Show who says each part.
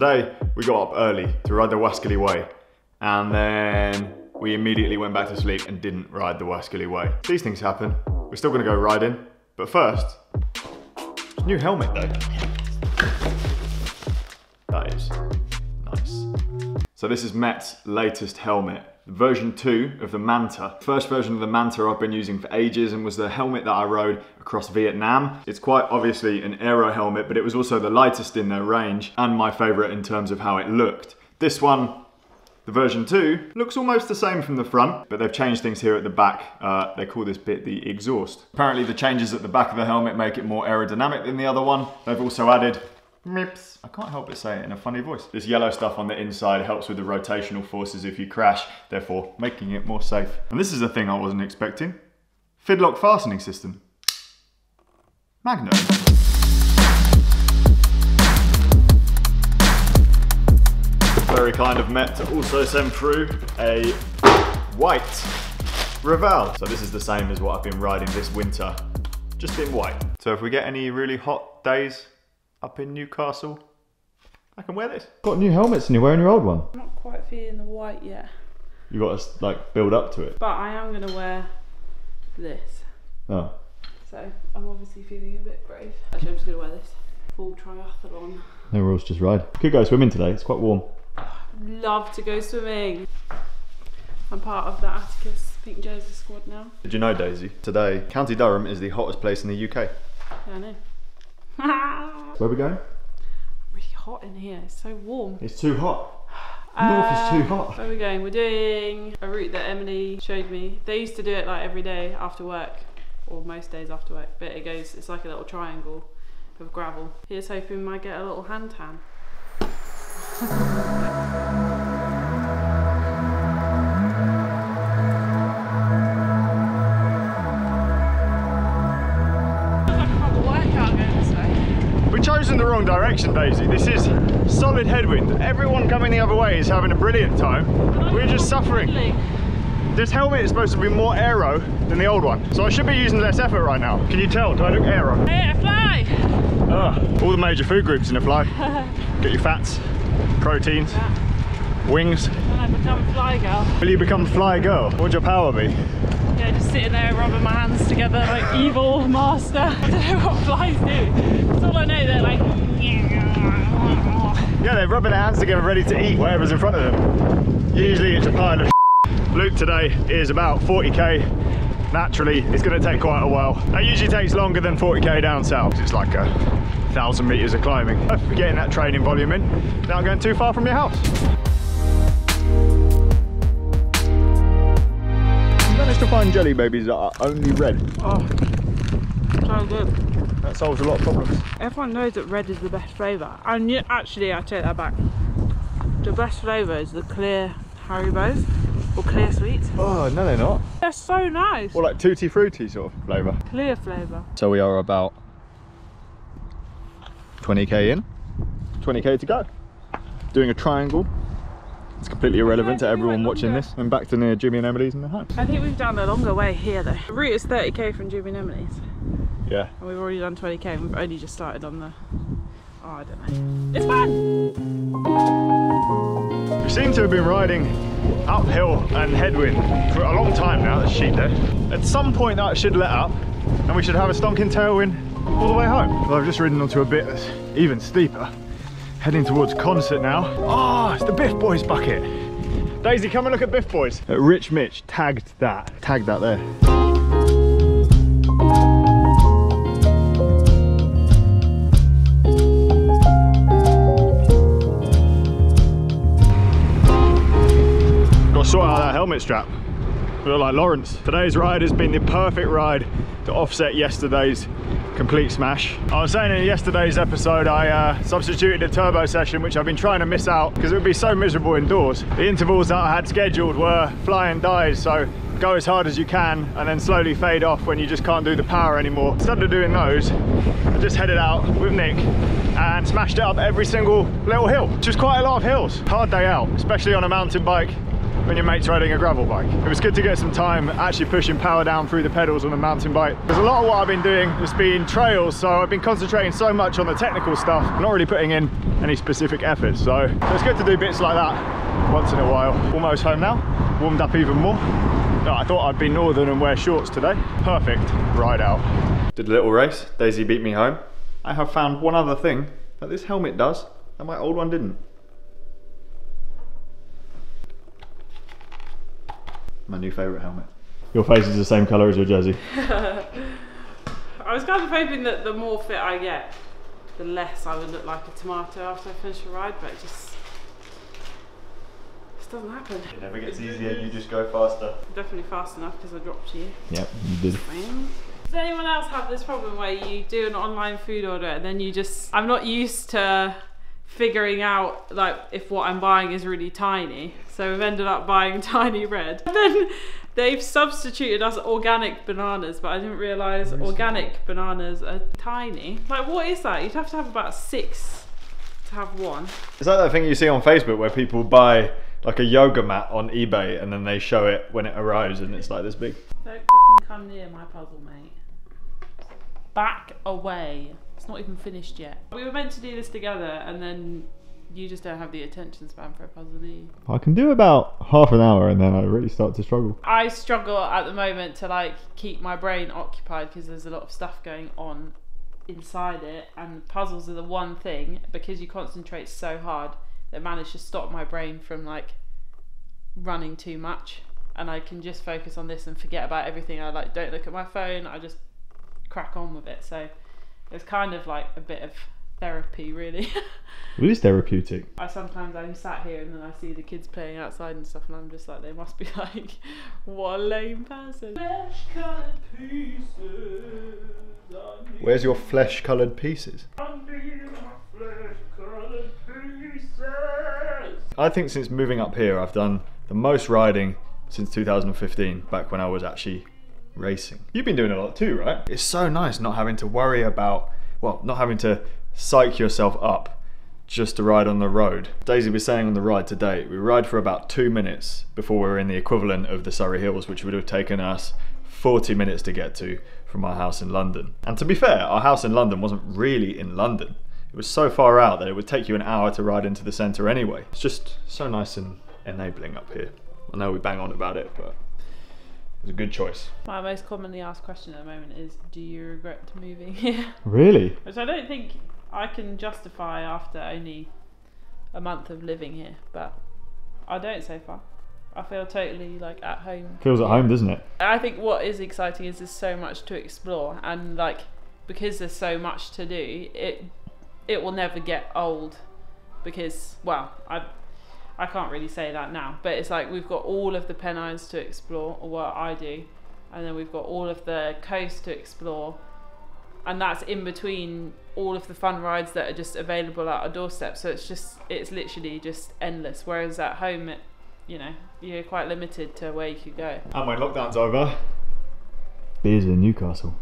Speaker 1: Today, we got up early to ride the Waskerley Way, and then we immediately went back to sleep and didn't ride the Waskerley Way. These things happen. We're still gonna go riding, but first, new helmet though. That is. So this is Met's latest helmet, version 2 of the Manta. First version of the Manta I've been using for ages and was the helmet that I rode across Vietnam. It's quite obviously an aero helmet, but it was also the lightest in their range and my favorite in terms of how it looked. This one, the version 2, looks almost the same from the front, but they've changed things here at the back. Uh, they call this bit the exhaust. Apparently the changes at the back of the helmet make it more aerodynamic than the other one. They've also added Mips. I can't help but say it in a funny voice. This yellow stuff on the inside helps with the rotational forces if you crash, therefore making it more safe. And this is a thing I wasn't expecting. Fidlock fastening system. Magno. Very kind of Met to also send through a white Rivale. So this is the same as what I've been riding this winter, just in white. So if we get any really hot days, up in Newcastle, I can wear this. Got new helmets and you're wearing your old one.
Speaker 2: I'm not quite feeling the white yet,
Speaker 1: You got to like build up to it.
Speaker 2: but I am going to wear this.
Speaker 1: Oh.
Speaker 2: So I'm obviously feeling a bit brave. Actually, I'm just going to wear this. Full triathlon.
Speaker 1: No rules, just ride. Could go swimming today, it's quite warm.
Speaker 2: Love to go swimming. I'm part of the Attacus Pink Jersey squad now.
Speaker 1: Did you know, Daisy? Today, County Durham is the hottest place in the UK.
Speaker 2: Yeah, I know.
Speaker 1: Where are we going?
Speaker 2: really hot in here. It's so warm.
Speaker 1: It's too hot. North is too uh, hot.
Speaker 2: Where are we going? We're doing a route that Emily showed me. They used to do it like every day after work, or most days after work. But it goes, it's like a little triangle of gravel. Here's hoping we might get a little hand tan.
Speaker 1: We've chosen the wrong direction, Daisy. This is solid headwind. Everyone coming the other way is having a brilliant time. We're just suffering. This helmet is supposed to be more aero than the old one, so I should be using less effort right now. Can you tell? Do I look aero?
Speaker 2: Fly!
Speaker 1: Ugh. all the major food groups in a fly. Get your fats, proteins, wings.
Speaker 2: When I become fly girl.
Speaker 1: Will you become a fly girl? What would your power be?
Speaker 2: Yeah, just sitting there rubbing my hands together like evil master. I don't know what flies do. That's all I know, they're like...
Speaker 1: Yeah, they're rubbing their hands together ready to eat whatever's in front of them. Usually it's a pile of Luke today is about 40k. Naturally, it's going to take quite a while. That usually takes longer than 40k down south. It's like a thousand meters of climbing. You're getting that training volume in, without going too far from your house. To find jelly babies that are only red.
Speaker 2: Oh, so good.
Speaker 1: That solves a lot of problems.
Speaker 2: Everyone knows that red is the best flavour. And actually, I take that back. The best flavour is the clear Haribos or clear sweets.
Speaker 1: Oh, no they're not.
Speaker 2: They're so nice.
Speaker 1: Or like tutti frutti sort of flavour.
Speaker 2: Clear flavour.
Speaker 1: So we are about 20k in, 20k to go. Doing a triangle. It's completely irrelevant to everyone watching this. I'm back to near Jimmy and Emily's in the house.
Speaker 2: I think we've done the longer way here though. The route is 30k from Jimmy and Emily's.
Speaker 1: Yeah.
Speaker 2: And we've already done 20k and we've only just started on the... Oh, I don't know. It's fun!
Speaker 1: We seem to have been riding uphill and headwind for a long time now. There's sheep there. At some point that should let up and we should have a stonking tailwind all the way home. Well, I've just ridden onto a bit that's even steeper. Heading towards Consett now. Oh, it's the Biff Boys bucket. Daisy, come and look at Biff Boys. Uh, Rich Mitch tagged that. Tagged that there. Sort out that helmet strap. Look like Lawrence. Today's ride has been the perfect ride to offset yesterday's complete smash. I was saying in yesterday's episode I uh, substituted a turbo session which I've been trying to miss out because it would be so miserable indoors. The intervals that I had scheduled were flying dies so go as hard as you can and then slowly fade off when you just can't do the power anymore. Instead of doing those, I just headed out with Nick and smashed it up every single little hill, which was quite a lot of hills. Hard day out, especially on a mountain bike when your mate's riding a gravel bike. It was good to get some time actually pushing power down through the pedals on a mountain bike. There's a lot of what I've been doing has been trails, so I've been concentrating so much on the technical stuff, not really putting in any specific effort. So, so it's good to do bits like that once in a while. Almost home now, warmed up even more. No, I thought I'd be northern and wear shorts today. Perfect ride out. Did a little race, Daisy beat me home. I have found one other thing that this helmet does that my old one didn't. My new favourite helmet. Your face is the same colour as your jersey.
Speaker 2: I was kind of hoping that the more fit I get, the less I would look like a tomato after I finish a ride, but it just, just doesn't happen.
Speaker 1: It never gets easier, you just go faster.
Speaker 2: Definitely fast enough because I dropped you.
Speaker 1: Yep, you did.
Speaker 2: Does anyone else have this problem where you do an online food order and then you just I'm not used to figuring out like if what I'm buying is really tiny. So we've ended up buying tiny red. And then they've substituted us organic bananas, but I didn't realise organic bananas are tiny. Like what is that? You'd have to have about six to have one.
Speaker 1: Is that that thing you see on Facebook where people buy like a yoga mat on eBay and then they show it when it arrives and it's like this big?
Speaker 2: Don't fucking come near my puzzle, mate. Back away. It's not even finished yet. We were meant to do this together, and then you just don't have the attention span for a puzzle, do you?
Speaker 1: I can do about half an hour and then I really start to struggle.
Speaker 2: I struggle at the moment to like keep my brain occupied because there's a lot of stuff going on inside it, and puzzles are the one thing because you concentrate so hard that manage to stop my brain from like running too much and I can just focus on this and forget about everything. I like don't look at my phone. I just crack on with it. So it's kind of like a bit of therapy, really.
Speaker 1: It is therapeutic.
Speaker 2: I sometimes I'm sat here and then I see the kids playing outside and stuff, and I'm just like, they must be like, what a lame person. Flesh coloured pieces.
Speaker 1: Where's your flesh coloured pieces? I think since moving up here, I've done the most riding since 2015, back when I was actually racing. You've been doing a lot too, right? It's so nice not having to worry about, well, not having to psych yourself up just to ride on the road. Daisy was saying on the ride today, we ride for about two minutes before we were in the equivalent of the Surrey Hills, which would have taken us 40 minutes to get to from our house in London. And to be fair, our house in London wasn't really in London. It was so far out that it would take you an hour to ride into the centre anyway. It's just so nice and enabling up here. I know we bang on about it, but was a good choice.
Speaker 2: My most commonly asked question at the moment is, do you regret moving here?
Speaker 1: Really?
Speaker 2: Which I don't think I can justify after only a month of living here, but I don't so far. I feel totally like at home.
Speaker 1: Feels at home, doesn't it?
Speaker 2: I think what is exciting is there's so much to explore, and like because there's so much to do, it it will never get old. Because well, I I can't really say that now, but it's like we've got all of the Pennines to explore, or what I do, and then we've got all of the coast to explore, and that's in between all of the fun rides that are just available at our doorstep. So it's just it's literally just endless. Whereas at home, it you know you're quite limited to where you could go.
Speaker 1: And when lockdown's over, beers in Newcastle.